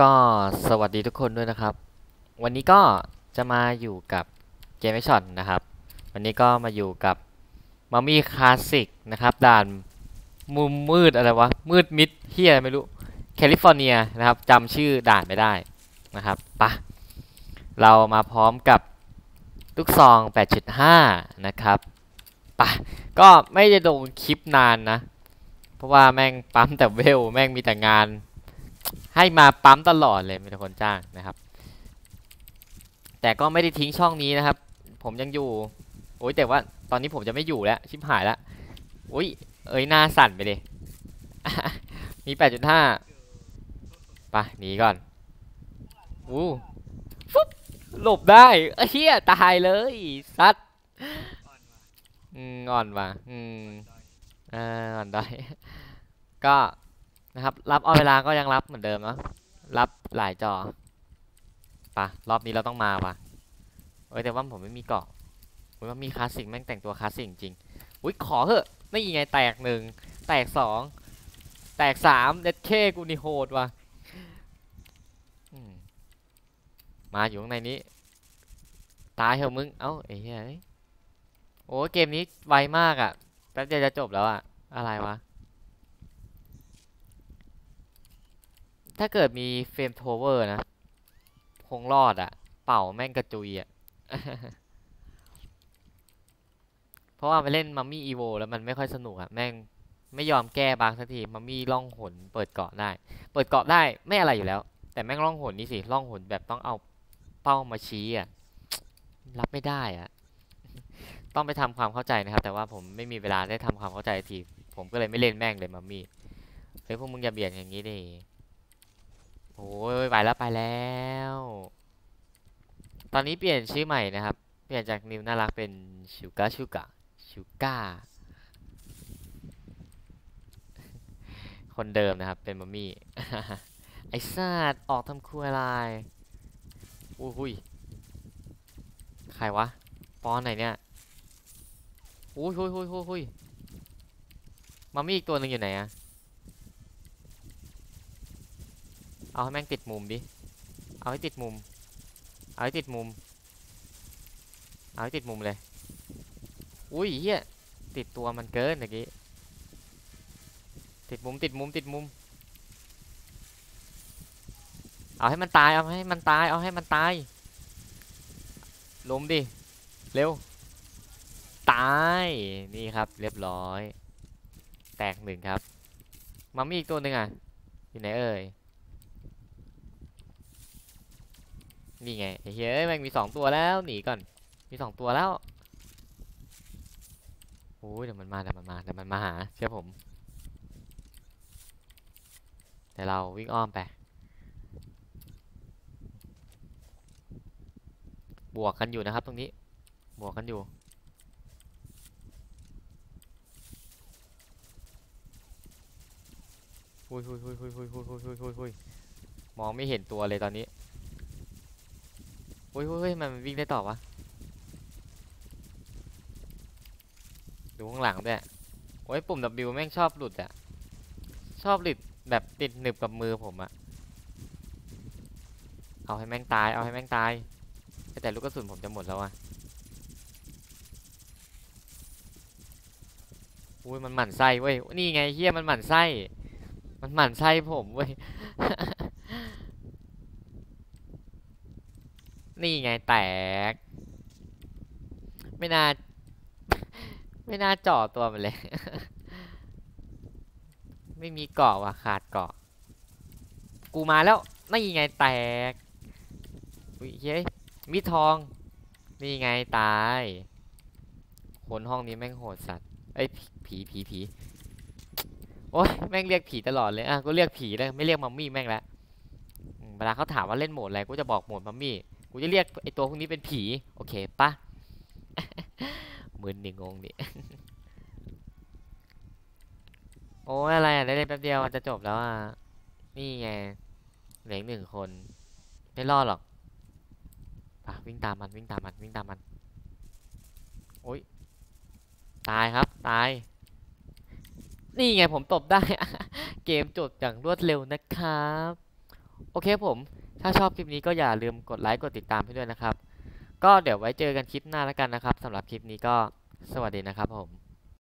ก็สวัสดีทุกคนด้วยนะครับ วันนี้ก็จะมาอยู่กับเกม XSHOT นะครับ วันนี้ก็มาอยู่กับมัมมี่คลาสสิกนะครับด่านมุมมืดอะไรวะ มืดมิดเฮียไม่รู้แคลิฟอร์เนียนะครับจำชื่อด่านไม่ได้นะครับปะเรามาพร้อมกับลูกซอง 8.5 นะครับปะก็ไม่ได้ลงคลิปนานนะ เพราะว่าแม่งปั๊มแต่เวล แม่งมีแต่งาน ให้มาปั๊มตลอดเลยมีแต่คนจ้างนะครับ แต่ก็ไม่ได้ทิ้งช่องนี้นะครับ ผมยังอยู่โอ้ยแต่ว่าตอนนี้ผมจะไม่อยู่แล้ว ชิบหายแล้วอุ้ยเอ้ยหน้าสั่นไปเลย มี8.5ไปหนีก่อนอู้ฟุ๊บหลบได้เฮียตายเลยซัดอืมอ่อนว่ะอืมอ่าอ่อนได้ก็ นะครับ รับเอาเวลาก็ยังรับเหมือนเดิมเนาะรับหลายจอปะรอบนี้เราต้องมาปะเอ้ยแต่ว่าผมไม่มีเกาะโอ้ยว่ามีคลาสสิกแม่งแต่งตัวคลาสสิกจริงอุ้ยขอเหอะนี่ไงแตกหนึ่งแตกสองแตกสามเด็ดเคกูนี่โหดว่ะมาอยู่ข้างในนี้ ตายเหอะมึง เอ้าไอ้เหี้ยเอ้ยโอ้เกมนี้ไวมากอะ่ะแป๊บเดียวจะจบแล้วอะ่ะ อะไรวะ ถ้าเกิดมี flamethrower นะ คงรอดอะเป่าแม่งกระจุยอะเพราะว่าไปเล่นมัมมี่อีโวแล้วมันไม่ค่อยสนุกอะแม่งไม่ยอมแก้บั๊กสักทีมัมมี่ล่องหนเปิดเกราะได้ เปิดเกราะได้ไม่อะไรอยู่แล้ว แต่แม่งล่องหนนี่สิล่องหนแบบต้องเอาเป้ามาชี้อะรับไม่ได้อะต้องไปทำความเข้าใจนะครับ แต่ว่าผมไม่มีเวลาได้ทำความเข้าใจที ผมก็เลยไม่เล่นแม่งเลยมัมมี่เฮ้ยพวกมึงอย่าเบียดอย่างนี้ดิ โอ้ยไปแล้วไปแล้ว ตอนนี้เปลี่ยนชื่อใหม่นะครับ เปลี่ยนจากนิวน่ารักเป็นชูก้าชูก้าชูก้าคนเดิมนะครับ เป็นมัมมี่ ไอ้สัตว์ออกทำครัวอะไรอุ้ยหุยใครวะ ปอนไหนเนี่ยอุ้หุยหุยหุยหุยมัมมี่อีกตัวหนึ่งอยู่ไหนอะ เอาให้แม่งติดมุมดิ เอาให้ติดมุม เอาให้ติดมุม เอาให้ติดมุมเลย อุ้ยเฮียติดตัวมันเกินเมื่อกี้ ติดมุมติดมุมติดมุม เอาให้มันตาย เอาให้มันตาย เอาให้มันตายล้มดิ เร็ว ตาย นี่ครับ เรียบร้อย แตกหนึ่งครับ มัมมี่อีกตัวหนึ่งอะ อยู่ไหนเอ่ย นี่ไงเฮ้ยแม่งมีสองตัวแล้วหนีก่อน มีสองตัวแล้วโอ้ยเดี๋ยวมันมาเดี๋ยวมันมาเดี๋ยวมันมาหาเชื่อผมเดี๋ยวเราวิ่งอ้อมไป บวกกันอยู่นะครับตรงนี้ บวกกันอยู่ หุยหุยหุยหุยหุยหุยหุยหุยหุยหุยมองไม่เห็นตัวเลยตอนนี้ เฮ้ยเฮ้ยมันวิ่งได้ต่อวะดูข้างหลังด้วยโอ้ยปุ่ม W แม่งชอบหลุดอะชอบหลุดแบบติดหนึบกับมือผมอะเอาให้แม่งตาย เอาให้แม่งตาย แต่ลูกกระสุนผมจะหมดแล้วอะอุ้ยมันหมั่นไส้เว้ย นี่ไงเฮียมันหมั่นไส้ มันหมั่นไส้ผมเว้ย นี่ไงแตก ไม่น่า ไม่น่าเจาะตัวมันเลย ไม่มีเกาะว่ะขาดเกาะ กูมาแล้ว นี่ไงแตก อุ้ยเฮ้ยมีทอง นี่ไงตายคนห้องนี้แม่งโหดสัตว์เอ้ผีผีผีโอ้ยแม่งเรียกผีตลอดเลยอะก็เรียกผีเลยไม่เรียกมัมมี่แม่งแล้วเวลาเขาถามว่าเล่นโหมดอะไรกูจะบอกโหมดมัมมี่ กูจะเรียกไอตัวพวกนี้เป็นผี โอเคปะมึนดิงงดิโอ้ยอะไรอะได้เล่นแป๊บเดียวจะจบแล้วอะ นี่ไงเหลืออกหนึ่งคน ไม่รอดหรอกปะวิ่งตามมันวิ่งตามมันวิ่งตามมัน โอ้ยตายครับ ตาย นี่ไงผมตบได้ เกมจบอย่างรวดเร็วนะครับ โอเคผม ถ้าชอบคลิปนี้ก็อย่าลืมกดไลค์กดติดตามให้ด้วยนะครับ ก็เดี๋ยวไว้เจอกันคลิปหน้าแล้วกันนะครับสำหรับคลิปนี้ก็สวัสดีนะครับผม